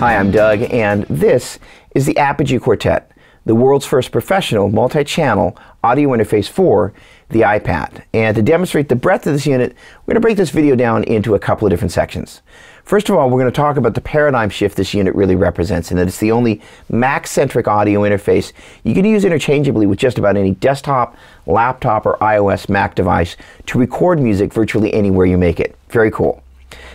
Hi, I'm Doug, and this is the Apogee Quartet, the world's first professional multi-channel audio interface for the iPad. And to demonstrate the breadth of this unit, we're going to break this video down into a couple of different sections. First of all, we're going to talk about the paradigm shift this unit really represents, and that it's the only Mac-centric audio interface you can use interchangeably with just about any desktop, laptop, or iOS Mac device to record music virtually anywhere you make it. Very cool.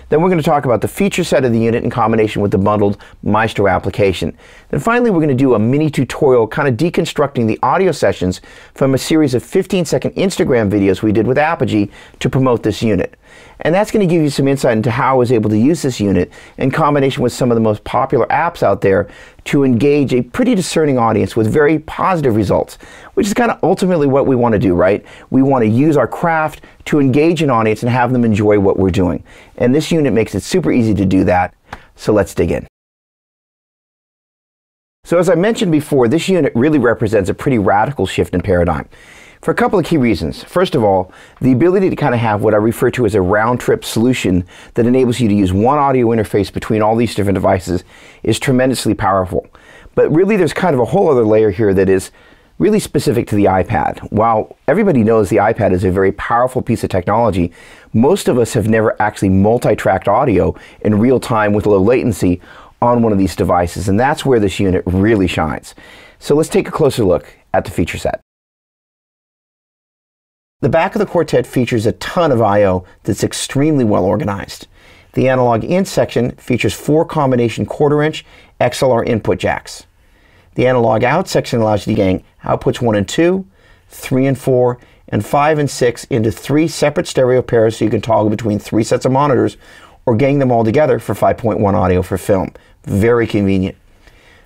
Then we're going to talk about the feature set of the unit in combination with the bundled Maestro application. Then finally, we're going to do a mini tutorial kind of deconstructing the audio sessions from a series of 15 second Instagram videos we did with Apogee to promote this unit. And that's going to give you some insight into how I was able to use this unit in combination with some of the most popular apps out there to engage a pretty discerning audience with very positive results, which is kind of ultimately what we want to do, right? We want to use our craft to engage an audience and have them enjoy what we're doing. And this unit makes it super easy to do that. So let's dig in. So as I mentioned before, this unit really represents a pretty radical shift in paradigm for a couple of key reasons. First of all, the ability to kind of have what I refer to as a round trip solution that enables you to use one audio interface between all these different devices is tremendously powerful. But really, there's kind of a whole other layer here that is really specific to the iPad. While everybody knows the iPad is a very powerful piece of technology, most of us have never actually multi-tracked audio in real time with low latency on one of these devices, and that's where this unit really shines. So let's take a closer look at the feature set. The back of the Quartet features a ton of I.O. that's extremely well organized. The analog in section features four combination quarter inch XLR input jacks. The analog out section allows you to gang outputs 1 and 2, 3 and 4, and 5 and 6 into three separate stereo pairs so you can toggle between three sets of monitors or gang them all together for 5.1 audio for film. Very convenient.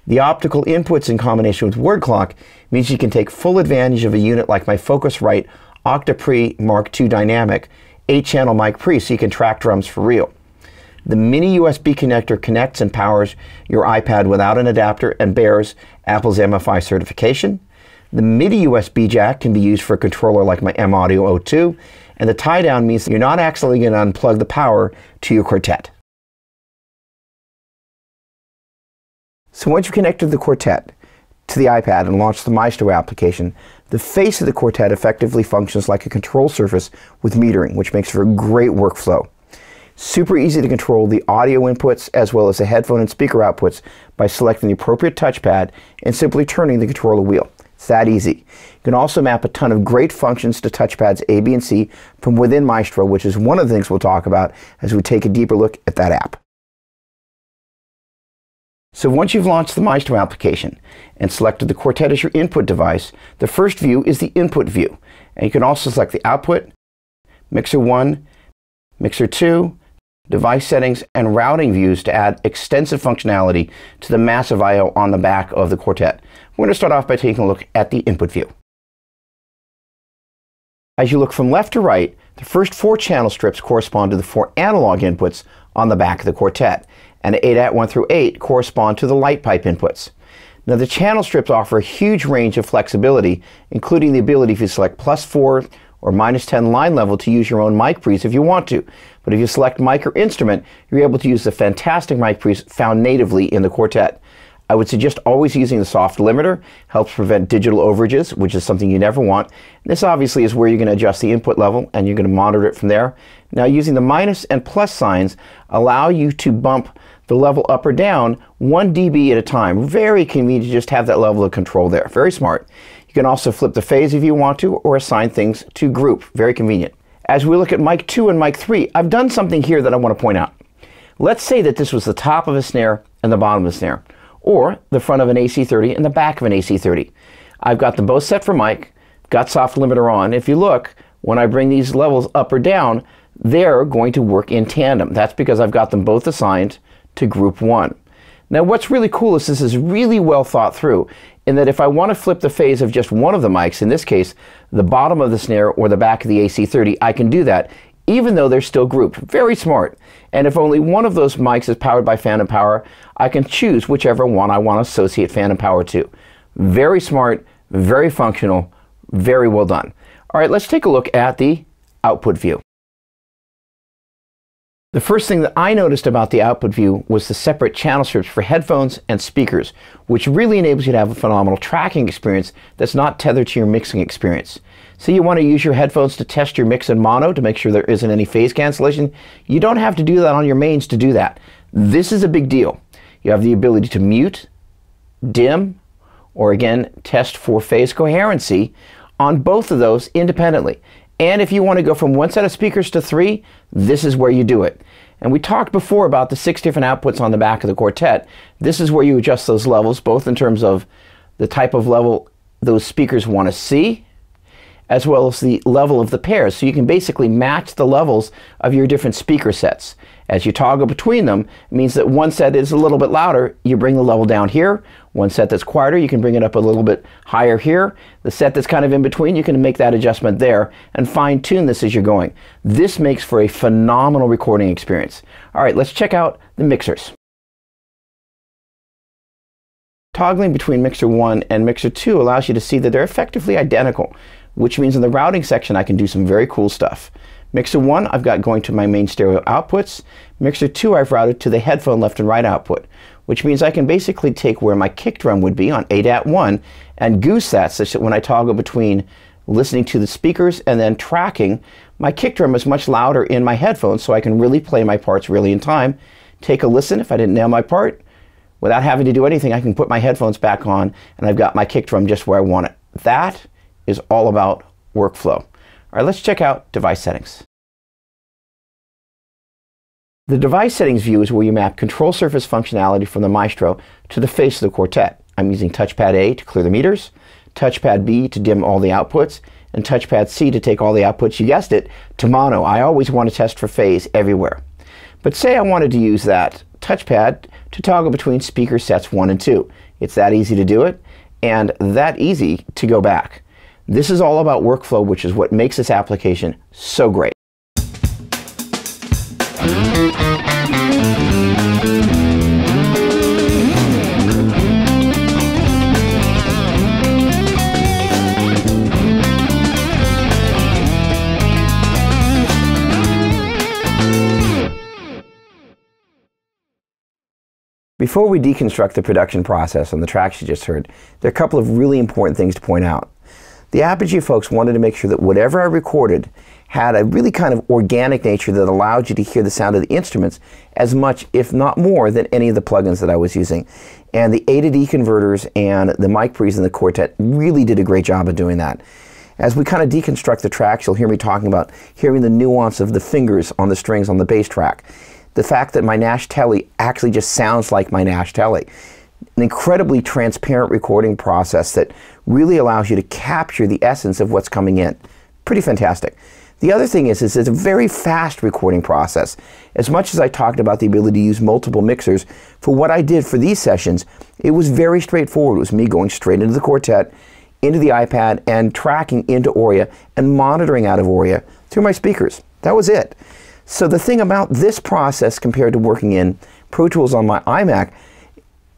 The optical inputs in combination with word clock means you can take full advantage of a unit like my Focusrite OctoPre Mark II Dynamic 8-channel mic pre so you can track drums for real. The mini USB connector connects and powers your iPad without an adapter and bears Apple's MFI certification. The MIDI USB jack can be used for a controller like my M Audio O2, and the tie down means you're not accidentally going to unplug the power to your quartet. So once you connected the quartet to the iPad and launch the Maestro application, the face of the quartet effectively functions like a control surface with metering, which makes for a great workflow. Super easy to control the audio inputs as well as the headphone and speaker outputs by selecting the appropriate touchpad and simply turning the controller wheel. It's that easy. You can also map a ton of great functions to touchpads A, B, and C from within Maestro, which is one of the things we'll talk about as we take a deeper look at that app. So once you've launched the Maestro application and selected the Quartet as your input device, the first view is the input view. And you can also select the output, mixer 1, mixer 2, device settings, and routing views to add extensive functionality to the massive I.O. on the back of the Quartet. We're going to start off by taking a look at the input view. As you look from left to right, the first four channel strips correspond to the four analog inputs on the back of the Quartet and ADAT 1 through 8 correspond to the light pipe inputs. Now the channel strips offer a huge range of flexibility, including the ability to select plus 4 or minus 10 line level to use your own mic pre's if you want to. But if you select mic or instrument, you're able to use the fantastic mic pre's found natively in the Quartet. I would suggest always using the soft limiter, helps prevent digital overages, which is something you never want. This obviously is where you're going to adjust the input level and you're going to monitor it from there. Now using the minus and plus signs allow you to bump the level up or down 1 dB at a time. Very convenient to just have that level of control there. Very smart. You can also flip the phase if you want to or assign things to group. Very convenient. As we look at mic 2 and mic 3, I've done something here that I want to point out. Let's say that this was the top of a snare and the bottom of a snare, or the front of an AC30 and the back of an AC30. I've got them both set for mic, got soft limiter on. If you look, when I bring these levels up or down, they're going to work in tandem. That's because I've got them both assigned to group one. Now what's really cool is this is really well thought through in that if I want to flip the phase of just one of the mics, in this case the bottom of the snare or the back of the AC30, I can do that even though they're still grouped. Very smart. And if only one of those mics is powered by phantom power, I can choose whichever one I want to associate phantom power to. Very smart, very functional, very well done. All right, let's take a look at the output view. The first thing that I noticed about the output view was the separate channel strips for headphones and speakers, which really enables you to have a phenomenal tracking experience that's not tethered to your mixing experience. So you want to use your headphones to test your mix in mono to make sure there isn't any phase cancellation. You don't have to do that on your mains to do that. This is a big deal. You have the ability to mute, dim, or again, test for phase coherency on both of those independently. And if you want to go from one set of speakers to three, this is where you do it. And we talked before about the six different outputs on the back of the quartet. This is where you adjust those levels, both in terms of the type of level those speakers want to see, as well as the level of the pairs. So you can basically match the levels of your different speaker sets. As you toggle between them, it means that one set is a little bit louder, you bring the level down here. One set that's quieter, you can bring it up a little bit higher here. The set that's kind of in between, you can make that adjustment there and fine tune this as you're going. This makes for a phenomenal recording experience. All right, let's check out the mixers. Toggling between mixer 1 and mixer 2 allows you to see that they're effectively identical, which means in the routing section I can do some very cool stuff. Mixer 1 I've got going to my main stereo outputs. Mixer 2 I've routed to the headphone left and right output, which means I can basically take where my kick drum would be on ADAT1 and goose that such that when I toggle between listening to the speakers and then tracking, my kick drum is much louder in my headphones so I can really play my parts really in time. Take a listen if I didn't nail my part. Without having to do anything, I can put my headphones back on and I've got my kick drum just where I want it. That is all about workflow. All right, let's check out device settings. The device settings view is where you map control surface functionality from the Maestro to the face of the quartet. I'm using touchpad A to clear the meters, touchpad B to dim all the outputs, and touchpad C to take all the outputs, you guessed it, to mono. I always want to test for phase everywhere. But say I wanted to use that touchpad to toggle between speaker sets 1 and 2. It's that easy to do it, and that easy to go back. This is all about workflow, which is what makes this application so great. Before we deconstruct the production process on the tracks you just heard, there are a couple of really important things to point out. The Apogee folks wanted to make sure that whatever I recorded had a really kind of organic nature that allowed you to hear the sound of the instruments as much, if not more, than any of the plugins that I was using. And the A to D converters and the mic pre's and the quartet really did a great job of doing that. As we kind of deconstruct the tracks, you'll hear me talking about hearing the nuance of the fingers on the strings on the bass track. The fact that my Nash Tele actually just sounds like my Nash Tele an incredibly transparent recording process that really allows you to capture the essence of what's coming in. Pretty fantastic. The other thing is, is it's a very fast recording process. As much as I talked about the ability to use multiple mixers, for what I did for these sessions, it was very straightforward. It was me going straight into the quartet, into the iPad, and tracking into Auria and monitoring out of Auria through my speakers. That was it. So the thing about this process compared to working in Pro Tools on my iMac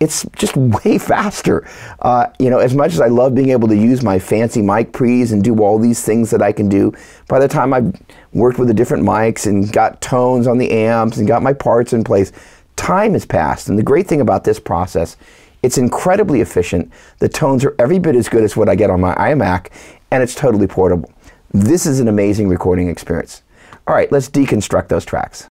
it's just way faster. Uh, you know, as much as I love being able to use my fancy mic pre's and do all these things that I can do, by the time I've worked with the different mics and got tones on the amps and got my parts in place, time has passed. And the great thing about this process, it's incredibly efficient. The tones are every bit as good as what I get on my iMac, and it's totally portable. This is an amazing recording experience. All right, let's deconstruct those tracks.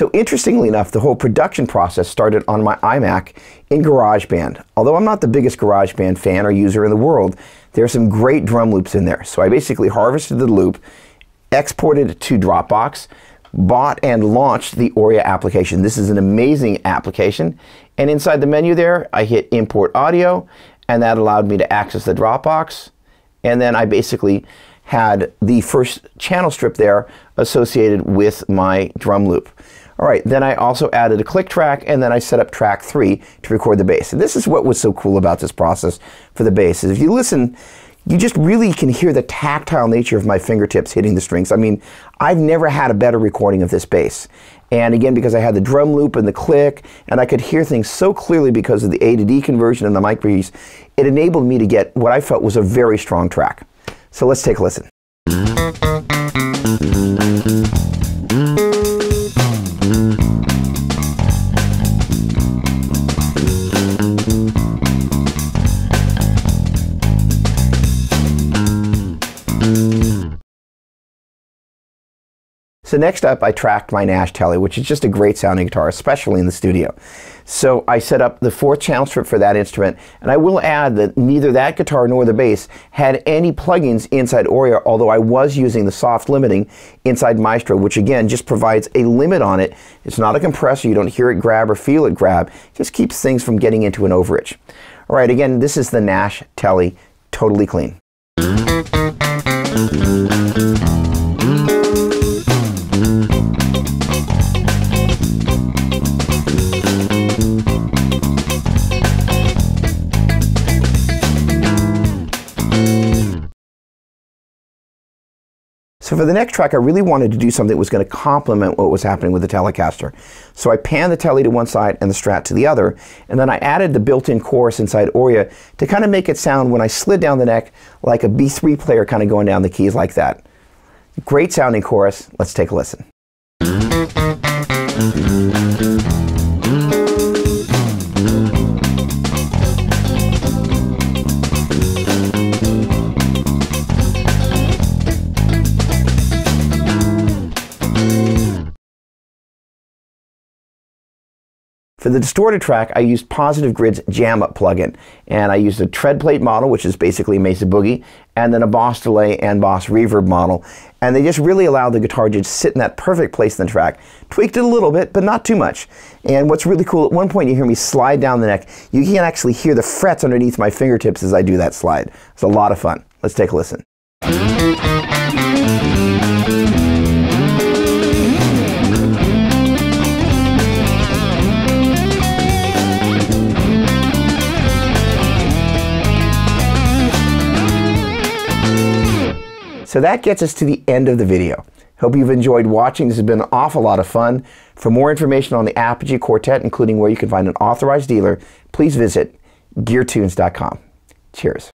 So interestingly enough, the whole production process started on my iMac in GarageBand. Although I'm not the biggest GarageBand fan or user in the world, there are some great drum loops in there. So I basically harvested the loop, exported it to Dropbox, bought and launched the Auria application. This is an amazing application. And inside the menu there, I hit import audio, and that allowed me to access the Dropbox. And then I basically had the first channel strip there associated with my drum loop. All right, then I also added a click track and then I set up track three to record the bass. And this is what was so cool about this process for the bass. Is if you listen, you just really can hear the tactile nature of my fingertips hitting the strings. I mean, I've never had a better recording of this bass. And again, because I had the drum loop and the click, and I could hear things so clearly because of the A to D conversion and the mic pre's, it enabled me to get what I felt was a very strong track. So let's take a listen. So next up, I tracked my Nash Tele, which is just a great sounding guitar, especially in the studio. So I set up the fourth channel strip for that instrument, and I will add that neither that guitar nor the bass had any plugins inside Auria, although I was using the soft limiting inside Maestro, which again just provides a limit on it. It's not a compressor, you don't hear it grab or feel it grab, it just keeps things from getting into an overage. All right, again, this is the Nash Tele, totally clean. So for the next track, I really wanted to do something that was going to complement what was happening with the Telecaster. So I panned the Tele to one side and the Strat to the other, and then I added the built-in chorus inside Auria to kind of make it sound when I slid down the neck like a B3 player kind of going down the keys like that. Great sounding chorus. Let's take a listen. The distorted track, I used Positive Grid's JamUp plugin, and I used a tread plate model, which is basically Mesa Boogie, and then a Boss Delay and Boss Reverb model, and they just really allowed the guitar to just sit in that perfect place in the track. Tweaked it a little bit, but not too much. And what's really cool, at one point you hear me slide down the neck. You can actually hear the frets underneath my fingertips as I do that slide. It's a lot of fun. Let's take a listen. So that gets us to the end of the video. Hope you've enjoyed watching. This has been an awful lot of fun. For more information on the Apogee Quartet, including where you can find an authorized dealer, please visit geartunes.com. Cheers.